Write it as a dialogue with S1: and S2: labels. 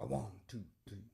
S1: A one, two, three.